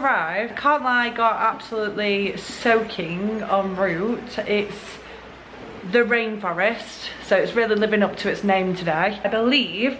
arrived. Can't lie, got absolutely soaking en route. It's the rainforest, so it's really living up to its name today. I believe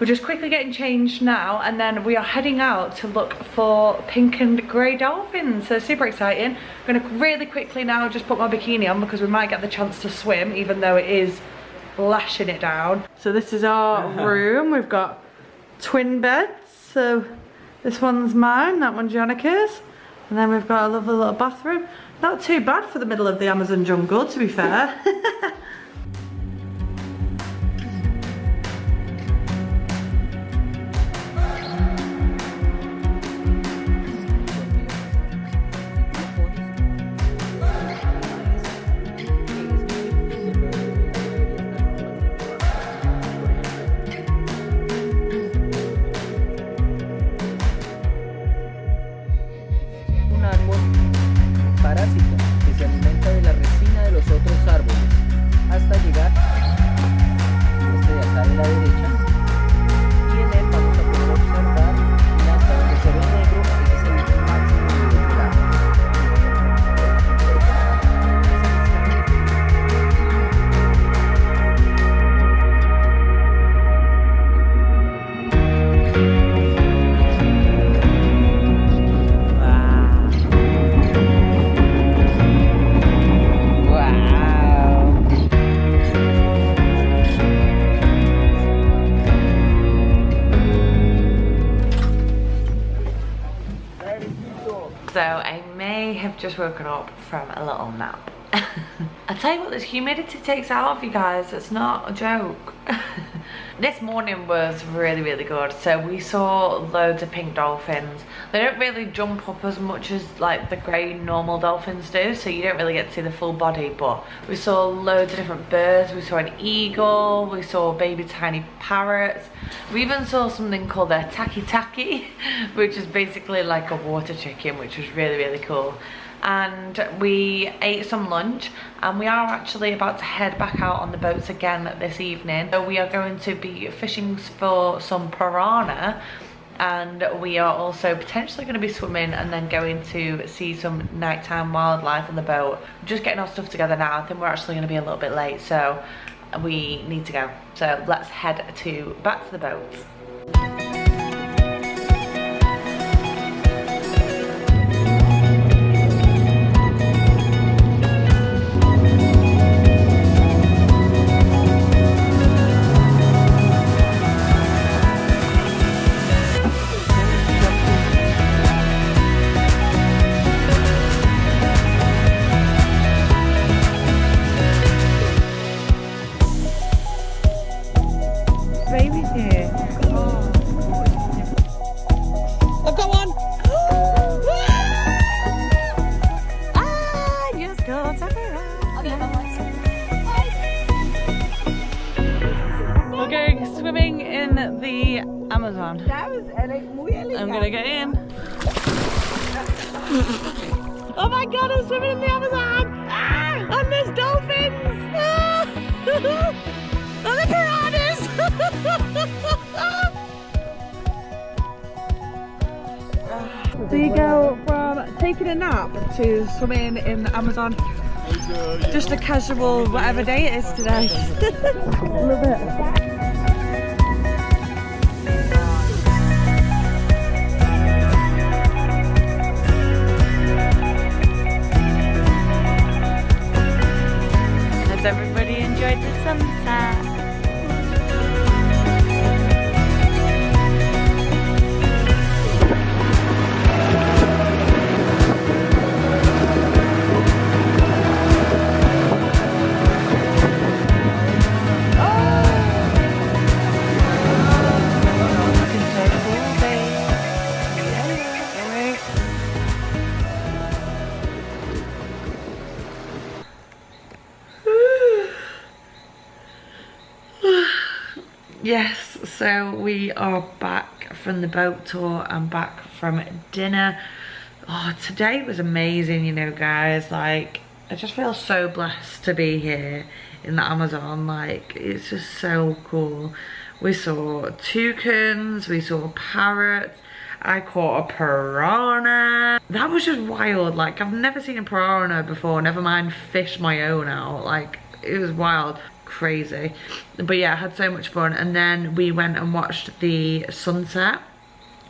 we're just quickly getting changed now and then we are heading out to look for pink and grey dolphins. So super exciting. I'm gonna really quickly now just put my bikini on because we might get the chance to swim even though it is lashing it down. So this is our room. We've got twin beds. So this one's mine, that one's Janica's. And then we've got a lovely little bathroom. Not too bad for the middle of the Amazon jungle to be fair. woken up from a little nap. I tell you what, this humidity takes out of you guys. It's not a joke. this morning was really, really good. So we saw loads of pink dolphins. They don't really jump up as much as like the grey normal dolphins do. So you don't really get to see the full body. But we saw loads of different birds. We saw an eagle. We saw baby tiny parrots. We even saw something called a taki taki, which is basically like a water chicken, which was really, really cool and we ate some lunch and we are actually about to head back out on the boats again this evening. So we are going to be fishing for some piranha and we are also potentially going to be swimming and then going to see some nighttime wildlife on the boat. Just getting our stuff together now i think we're actually going to be a little bit late so we need to go. So let's head to back to the boat the Amazon. I'm gonna get in. Oh my god, I'm swimming in the Amazon! Ah, and there's dolphins! Ah! oh, the piranhas! so you go from taking a nap to swimming in the Amazon. Just a casual whatever day it is today. Love it. The so we are back from the boat tour and back from dinner. Oh, today was amazing, you know, guys. Like, I just feel so blessed to be here in the Amazon. Like, it's just so cool. We saw toucans, we saw parrots, I caught a piranha. That was just wild. Like, I've never seen a piranha before, never mind fish my own out. Like, it was wild crazy. But yeah I had so much fun. And then we went and watched the sunset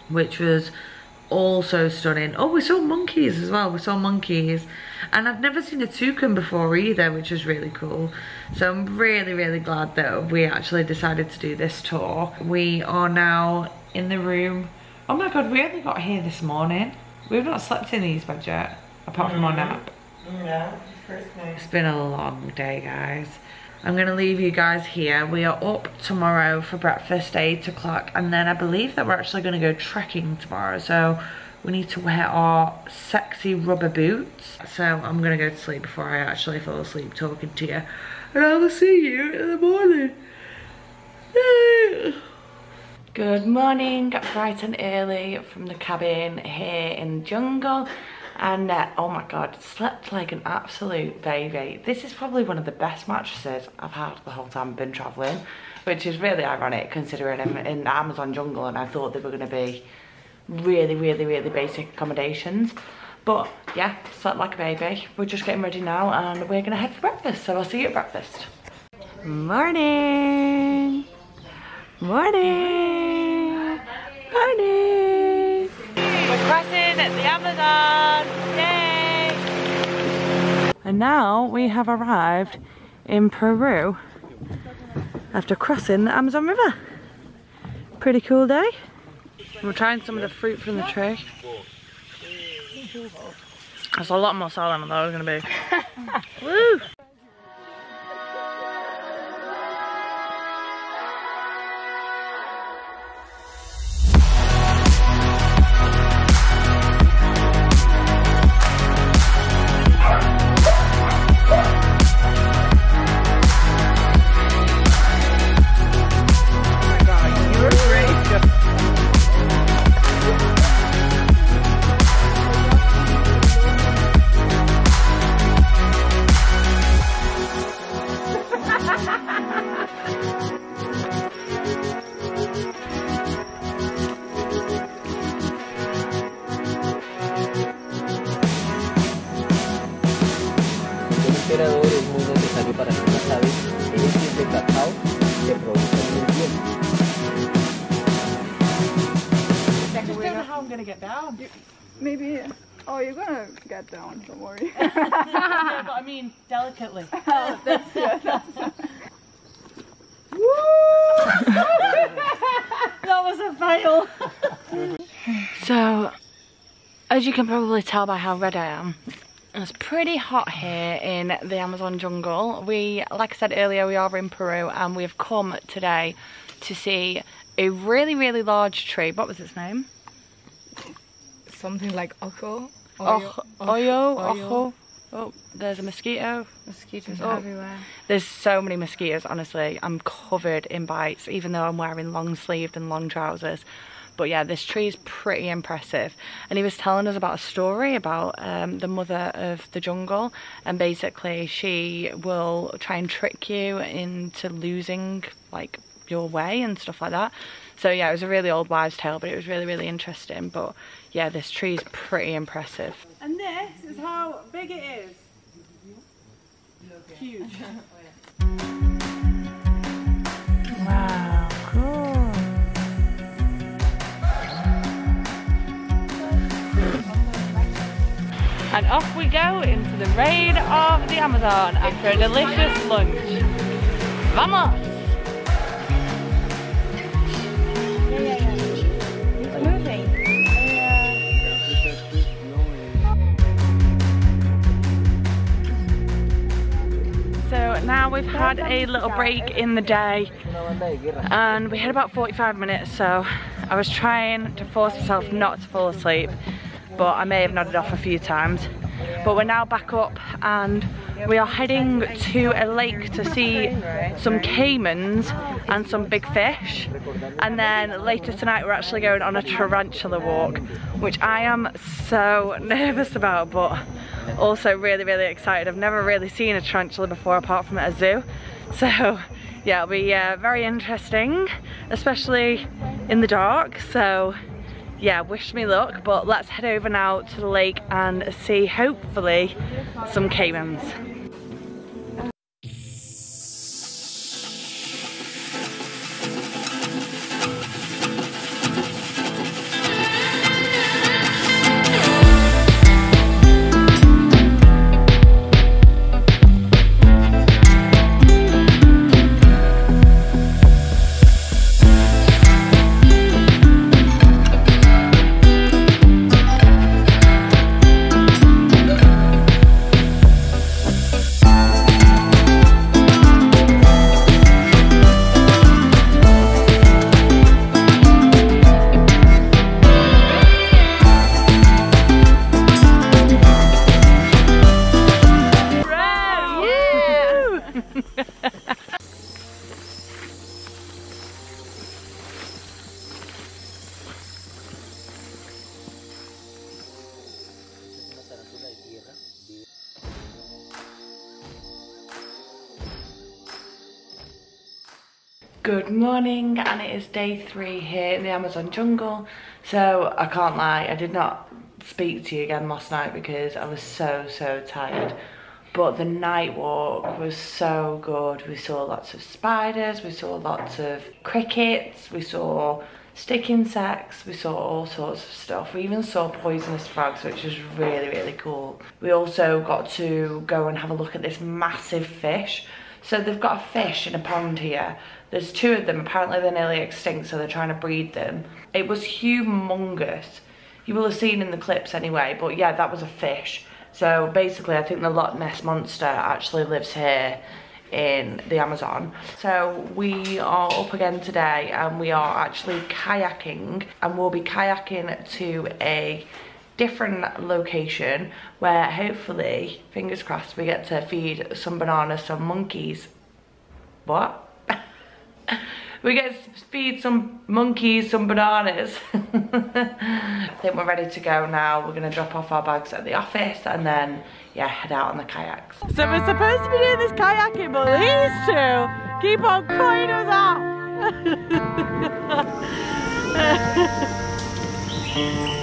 which was also stunning. Oh we saw monkeys as well. We saw monkeys. And I've never seen a toucan before either which is really cool. So I'm really really glad that we actually decided to do this tour. We are now in the room. Oh my god we only got here this morning. We've not slept in these beds yet apart from our nap. Yeah, first night. it's been a long day guys I'm gonna leave you guys here. We are up tomorrow for breakfast, eight o'clock, and then I believe that we're actually gonna go trekking tomorrow. So we need to wear our sexy rubber boots. So I'm gonna go to sleep before I actually fall asleep talking to you. And I will see you in the morning. Good morning, bright and early from the cabin here in the jungle and uh, oh my god slept like an absolute baby. This is probably one of the best mattresses i've had the whole time i've been traveling which is really ironic considering i'm in the amazon jungle and i thought they were going to be really really really basic accommodations. But yeah slept like a baby. We're just getting ready now and we're gonna head for breakfast so i'll see you at breakfast. Morning. Morning. Morning crossing the Amazon! Yay! And now we have arrived in Peru after crossing the Amazon River. Pretty cool day. We're trying some of the fruit from the tree. There's a lot more salad than I thought it was going to be. Woo! Yeah, but I mean, delicately. oh, that's good. That was a fail. so, as you can probably tell by how red I am, it's pretty hot here in the Amazon jungle. We, like I said earlier, we are in Peru and we have come today to see a really, really large tree. What was its name? Something like ojo. Ojo. Oyo. Ojo. Oh, there's a mosquito. Mosquitoes Oh. everywhere. There's so many mosquitoes, honestly. I'm covered in bites, even though I'm wearing long sleeved and long trousers. But yeah, this tree is pretty impressive. And he was telling us about a story about um, the mother of the jungle. And basically, she will try and trick you into losing like your way and stuff like that. So yeah, it was a really old wives' tale, but it was really, really interesting. But yeah, this tree is pretty impressive. And this is how big it is. Huge. Wow, cool. And off we go into the raid of the Amazon after a delicious lunch. Vamos! Now we've had a little break in the day and we had about 45 minutes so I was trying to force myself not to fall asleep but I may have nodded off a few times. But we're now back up and we are heading to a lake to see some caimans and some big fish. And then later tonight we're actually going on a tarantula walk which I am so nervous about but also really really excited. I've never really seen a tarantula before apart from at a zoo. So yeah it'll be uh, very interesting especially in the dark. So yeah, wish me luck. But let's head over now to the lake and see, hopefully, some caimans. Good morning and it is day three here in the Amazon jungle. So I can't lie, I did not speak to you again last night because I was so, so tired. But the night walk was so good. We saw lots of spiders, we saw lots of crickets, we saw stick insects, we saw all sorts of stuff. We even saw poisonous frogs, which was really, really cool. We also got to go and have a look at this massive fish. So they've got a fish in a pond here there's two of them, apparently they're nearly extinct, so they're trying to breed them. It was humongous. You will have seen in the clips anyway, but yeah, that was a fish. So basically, I think the Loch Ness Monster actually lives here in the Amazon. So we are up again today and we are actually kayaking and we'll be kayaking to a different location where hopefully, fingers crossed, we get to feed some bananas, some monkeys. What? we get to feed some monkeys some bananas. I think we're ready to go now. We're gonna drop off our bags at the office and then, yeah, head out on the kayaks. So we're supposed to be doing this kayaking, but these two keep on cutting us out.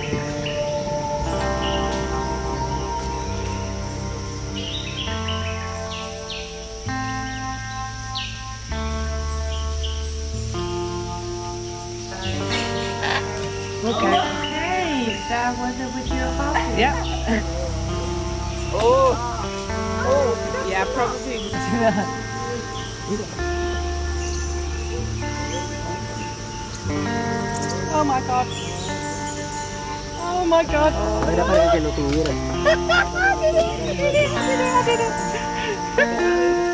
Okay. Hey, that was it with your coffee? Yeah. Oh, oh, yeah, probably. Oh my god. Oh my god. Era para que lo tuviera. I did it, I did it, I did it, I did it.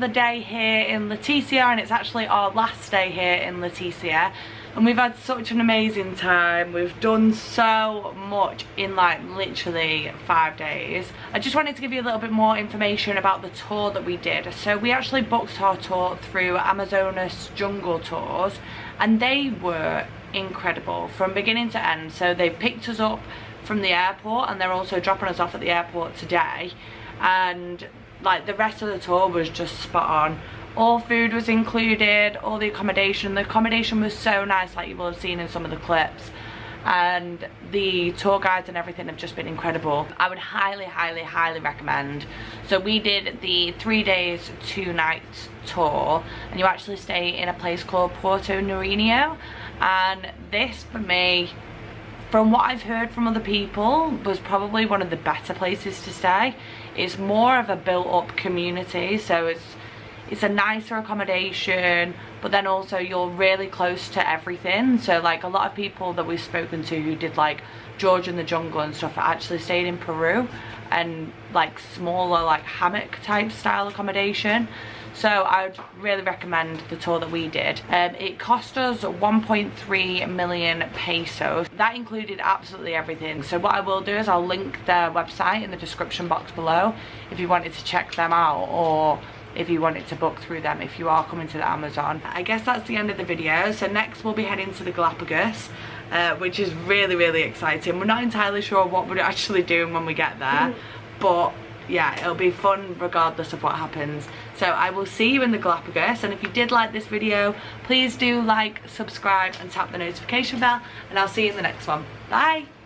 Another day here in Leticia and it's actually our last day here in Leticia. And we've had such an amazing time. We've done so much in like literally five days. I just wanted to give you a little bit more information about the tour that we did. So we actually booked our tour through Amazonas Jungle Tours and they were incredible from beginning to end. So they picked us up from the airport and they're also dropping us off at the airport today. And like the rest of the tour was just spot on. All food was included all the accommodation. The accommodation was so nice like you will have seen in some of the clips. And the tour guides and everything have just been incredible. I would highly highly highly recommend. So we did the three days two nights tour. And you actually stay in a place called Puerto Nariño and this for me from what I've heard from other people was probably one of the better places to stay it's more of a built up community so it's it's a nicer accommodation but then also you're really close to everything. So like a lot of people that we've spoken to who did like George in the jungle and stuff actually stayed in Peru and like smaller like hammock type style accommodation so I would really recommend the tour that we did. Um, it cost us 1.3 million pesos. That included absolutely everything. So what I will do is I'll link their website in the description box below if you wanted to check them out or if you wanted to book through them if you are coming to the Amazon. I guess that's the end of the video. So next we'll be heading to the Galapagos. Uh, which is really really exciting we're not entirely sure what we're actually doing when we get there but yeah it'll be fun regardless of what happens. So I will see you in the Galapagos and if you did like this video please do like subscribe and tap the notification bell and I'll see you in the next one. Bye